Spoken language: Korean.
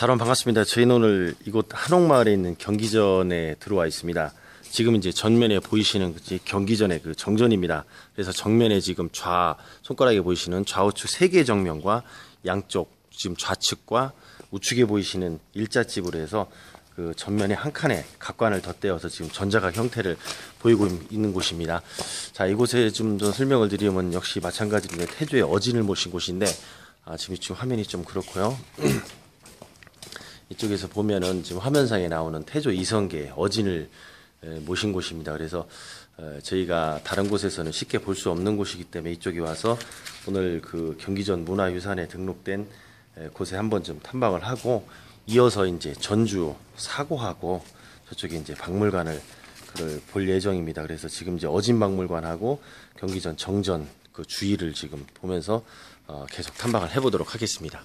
자, 여러분 반갑습니다. 저희는 오늘 이곳 한옥마을에 있는 경기전에 들어와 있습니다. 지금 이제 전면에 보이시는 그 경기전의 그 정전입니다. 그래서 정면에 지금 좌 손가락에 보이시는 좌우측 세 개의 정면과 양쪽 지금 좌측과 우측에 보이시는 일자집으로 해서 그 전면에 한 칸에 각관을 덧대어서 지금 전자각 형태를 보이고 있는 곳입니다. 자, 이곳에 좀 더 설명을 드리면 역시 마찬가지로 태조의 어진을 모신 곳인데 아, 지금 지금 화면이 좀 그렇고요. 이쪽에서 보면은 지금 화면상에 나오는 태조 이성계 어진을 에, 모신 곳입니다. 그래서 어, 저희가 다른 곳에서는 쉽게 볼 수 없는 곳이기 때문에 이쪽에 와서 오늘 그 경기전 문화유산에 등록된 에, 곳에 한번 좀 탐방을 하고 이어서 이제 전주 사고하고 저쪽에 이제 박물관을 그를 볼 예정입니다. 그래서 지금 이제 어진 박물관하고 경기전 정전 그 주위를 지금 보면서 어, 계속 탐방을 해보도록 하겠습니다.